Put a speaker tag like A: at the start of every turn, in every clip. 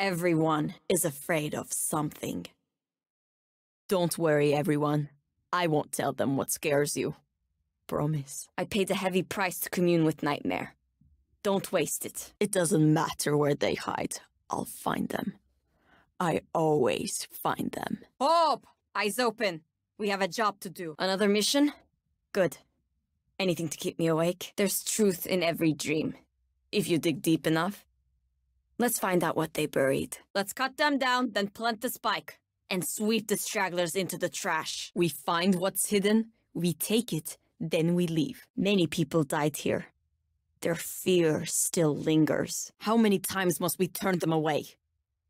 A: Everyone is afraid of something. Don't worry, everyone. I won't tell them what scares you. Promise. I paid a heavy price to commune with Nightmare. Don't waste it. It doesn't matter where they hide. I'll find them. I always find them. Hope! Eyes open. We have a job to do. Another mission? Good. Anything to keep me awake. There's truth in every dream. If you dig deep enough. Let's find out what they buried. Let's cut them down, then plant the spike. And sweep the stragglers into the trash. We find what's hidden, we take it, then we leave. Many people died here. Their fear still lingers. How many times must we turn them away?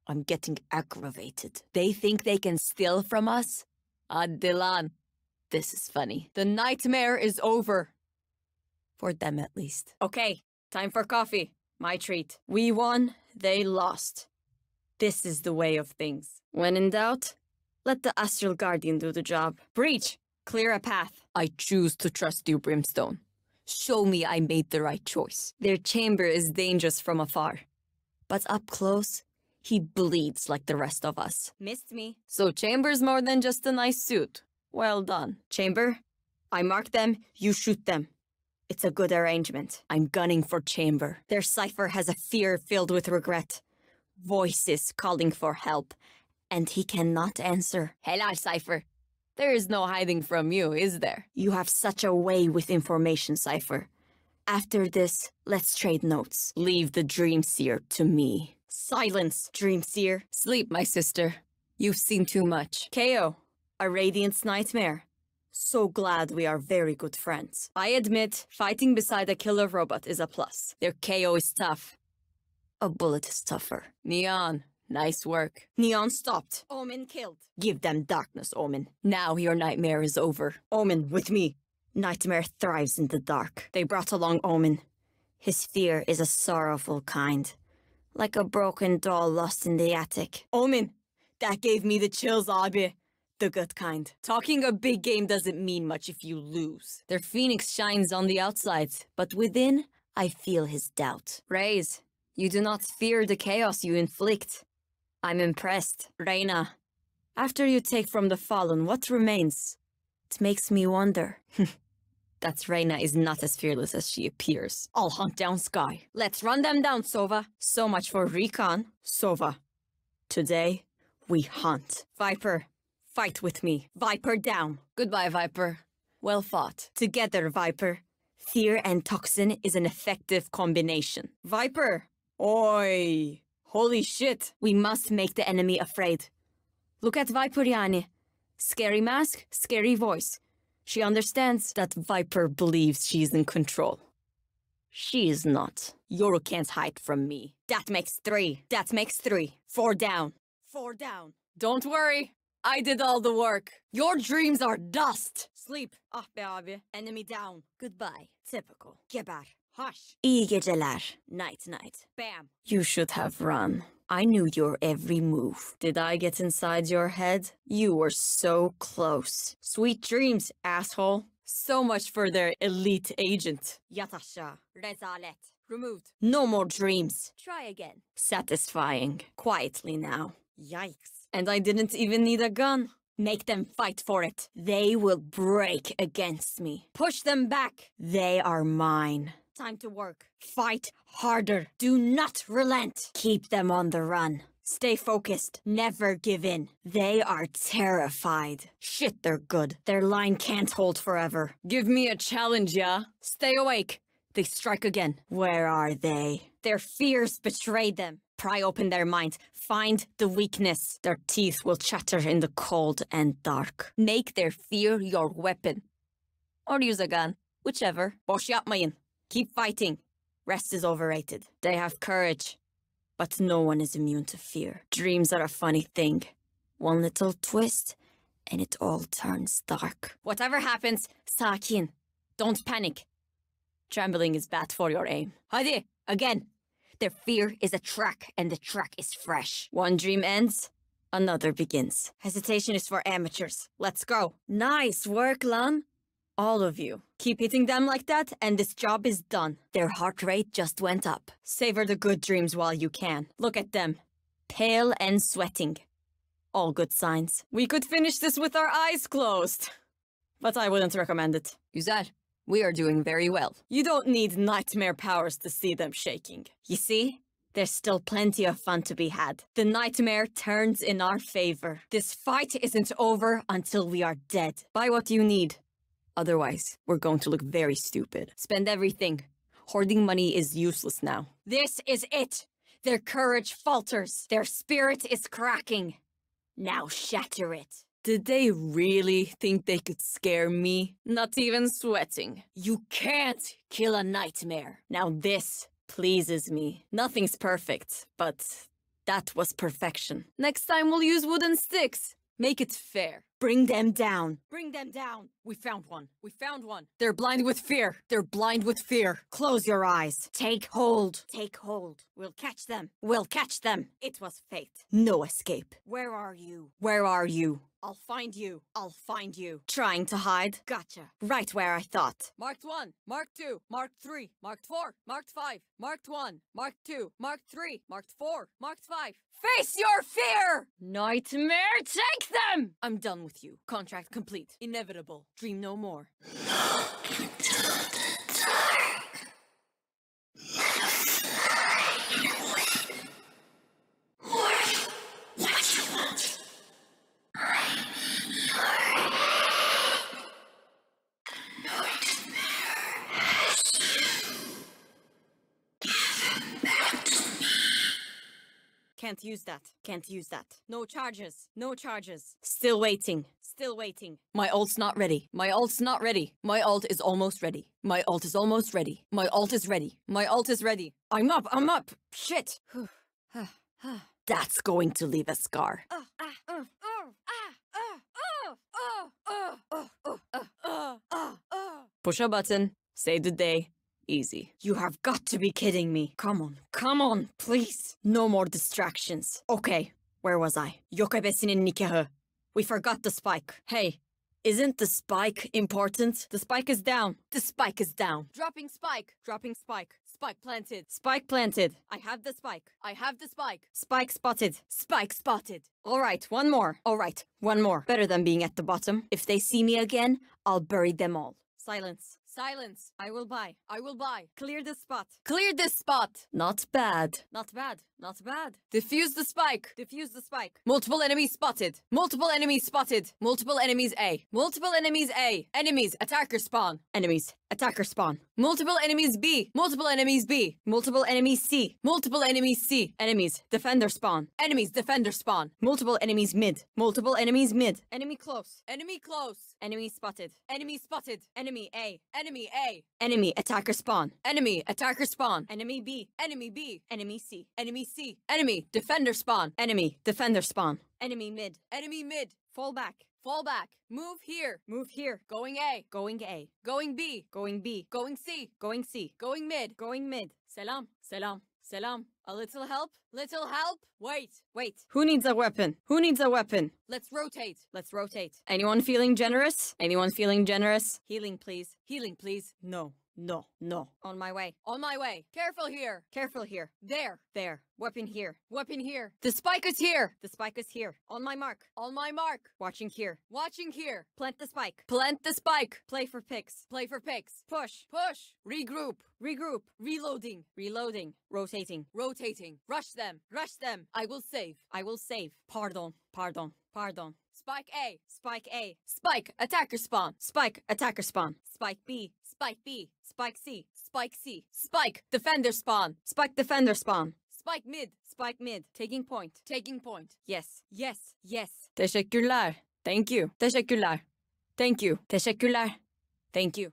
A: I'm getting aggravated. They think they can steal from us? Adilan. This is funny. The nightmare is over. For them, at least. Okay, time for coffee. My treat. We won, they lost. This is the way of things. When in doubt, let the Astral Guardian do the job. Breach! Clear a path. I choose to trust you, Brimstone. Show me I made the right choice. Their Chamber is dangerous from afar. But up close, he bleeds like the rest of us. Missed me. So Chamber's more than just a nice suit. Well done. Chamber, I mark them, you shoot them. It's a good arrangement. I'm gunning for Chamber. Their Cypher has a fear filled with regret. Voices calling for help. And he cannot answer. Hello, Cypher. There is no hiding from you, is there? You have such a way with information, Cypher. After this, let's trade notes. Leave the Dream Seer to me. Silence, Dream Seer. Sleep, my sister. You've seen too much. KAY/O, a Radiant's nightmare. So glad we are very good friends. I admit, fighting beside a killer robot is a plus. Their KAY/O is tough. A bullet is tougher. Neon, nice work. Neon stopped. Omen killed. Give them darkness, Omen. Now your nightmare is over. Omen, with me. Nightmare thrives in the dark. They brought along Omen. His fear is a sorrowful kind. Like a broken doll lost in the attic. Omen, that gave me the chills, Abi. The good kind. Talking a big game doesn't mean much if you lose. Their Phoenix shines on the outside, but within, I feel his doubt. Raze, you do not fear the chaos you inflict. I'm impressed. Reyna, after you take from the fallen, what remains? It makes me wonder. that Reyna is not as fearless as she appears. I'll hunt down Skye. Let's run them down, Sova. So much for recon, Sova. Today, we hunt. Viper, Fight with me. Viper down. Goodbye, Viper. Well fought. Together, Viper. Fear and toxin is an effective combination. Viper! Oi! Holy shit! We must make the enemy afraid. Look at Viper, Yani. Scary mask, scary voice. She understands that Viper believes she's in control. She is not. Yoru can't hide from me. That makes three. That makes three. Four down. Four down. Don't worry. I did all the work. Your dreams are dust. Sleep. Ah be abi. Enemy down. Goodbye. Typical. Geber. Hush. İyi geceler. Night night. Bam. You should have run. I knew your every move. Did I get inside your head? You were so close. Sweet dreams, asshole. So much for their elite agent. Yatasha. Rezalet. Removed. No more dreams. Try again. Satisfying. Quietly now. Yikes. And I didn't even need a gun. Make them fight for it. They will break against me. Push them back. They are mine. Time to work. Fight harder. Do not relent. Keep them on the run. Stay focused. Never give in. They are terrified. Shit, they're good. Their line can't hold forever. Give me a challenge, yeah? Stay awake. They strike again. Where are they? Their fears betrayed them. Pry open their minds. Find the weakness. Their teeth will chatter in the cold and dark. Make their fear your weapon. Or use a gun. Whichever. Boş. Keep fighting. Rest is overrated. They have courage. But no one is immune to fear. Dreams are a funny thing. One little twist, and it all turns dark. Whatever happens, sakin. Don't panic. Trembling is bad for your aim. Hadi, again. Their fear is a track, and the track is fresh. One dream ends, another begins. Hesitation is for amateurs. Let's go. Nice work, Lan. All of you. Keep hitting them like that, and this job is done. Their heart rate just went up. Savor the good dreams while you can. Look at them. pale and sweating. All good signs. We could finish this with our eyes closed. But I wouldn't recommend it.
B: Güzel. We are doing very well.
A: You don't need nightmare powers to see them shaking. You see? There's still plenty of fun to be had. The nightmare turns in our favor. This fight isn't over until we are dead. Buy what you need. Otherwise, we're going to look very stupid. Spend everything. Hoarding money is useless now. This is it! Their courage falters. Their spirit is cracking. Now shatter it. Did they really think they could scare me? Not even sweating. You can't kill a nightmare. Now this pleases me. Nothing's perfect, but that was perfection. Next time we'll use wooden sticks. Make it fair. Bring them down. Bring them down. We found one. We found one. They're blind with fear. They're blind with fear. Close your eyes. Take hold. Take hold. We'll catch them. We'll catch them. It was fate. No escape. Where are you? Where are you? I'll find you. I'll find you. Trying to hide? Gotcha. Right where I thought.
B: Marked 1, Marked 2, Marked 3, Marked 4, Marked 5, Marked 1, Marked 2, Marked 3, Marked 4, Marked 5. Face your fear!
A: Nightmare, take them! I'm done with you. Contract complete. Inevitable. Dream no more. Can't use that. Can't use that. No charges. No charges. Still waiting. Still waiting. My ult's not ready. My ult's not ready. My ult is almost ready. My ult is almost ready. My ult is ready. My ult is ready. I'm up. I'm up. Shit. That's going to leave a scar. Push a button. Save the day. Easy. You have got to be kidding me. Come on. Come on, please. No more distractions. Okay, where was I? Yokebesinin nikahı. We forgot the spike. Hey, isn't the spike important? The spike is down. The spike is down.
B: Dropping spike.
A: Dropping spike.
B: Spike planted.
A: Spike planted.
B: I have the spike. I have the spike.
A: Spike spotted.
B: Spike spotted.
A: All right, one more. All right, one more. Better than being at the bottom. If they see me again, I'll bury them all. Silence.
B: Silence.
A: I will buy.
B: I will buy.
A: Clear the spot.
B: Clear this spot.
A: Not bad.
B: Not bad. Not bad.
A: Defuse the spike.
B: Defuse the spike.
A: Multiple enemies spotted. Multiple enemies spotted. Multiple enemies A. Multiple enemies A. Enemies. Attacker spawn. Enemies. Attacker spawn. Multiple enemies B. Multiple enemies B. Multiple enemies C. Multiple enemies C. Enemies. Defender spawn. Enemies. Defender spawn. Multiple enemies mid. Multiple enemies mid. Enemy close.
B: Enemy close.
A: Enemy spotted.
B: Enemy spotted.
A: Enemy A.
B: Enemy A.
A: Enemy attacker spawn. Enemy attacker spawn.
B: Enemy B. Enemy B.
A: Enemy C.
B: Enemy C.
A: Enemy defender spawn. Enemy defender spawn.
B: Enemy mid. Enemy mid.
A: Fall back.
B: Fall back. Move here.
A: Move here.
B: Going A.
A: Going A.
B: Going B.
A: Going B.
B: Going C.
A: Going C.
B: Going mid.
A: Going mid.
B: Selam.
A: Selam.
B: Selam. A little help? Little help? Wait.
A: Wait. Who needs a weapon? Who needs a weapon?
B: Let's rotate.
A: Let's rotate. Anyone feeling generous? Anyone feeling generous?
B: Healing, please. Healing, please.
A: No. No. No. On my way.
B: On my way. Careful here.
A: Careful here.
B: There.
A: There. Weapon here.
B: Weapon here.
A: The spike is here. The spike is here. On my mark.
B: On my mark.
A: Watching here.
B: Watching here.
A: Plant the spike.
B: Plant the spike.
A: Play for picks.
B: Play for picks.
A: Push.
B: Push. Regroup.
A: Regroup.
B: Reloading.
A: Reloading. Rotating.
B: Rotating. Rush them. Rush them. I will save.
A: I will save. Pardon. Pardon. Pardon.
B: Spike A.
A: Spike A.
B: Spike. Attacker spawn.
A: Spike. Attacker spawn.
B: Spike B. Spike B.
A: Spike C.
B: Spike C. Spike. Defender spawn.
A: Spike defender spawn.
B: Spike mid.
A: Spike mid. Taking point.
B: Taking point.
A: Yes.
B: Yes. Yes.
A: Teşekkürler. Thank you. Teşekkürler. Thank you. Teşekkürler. Thank you.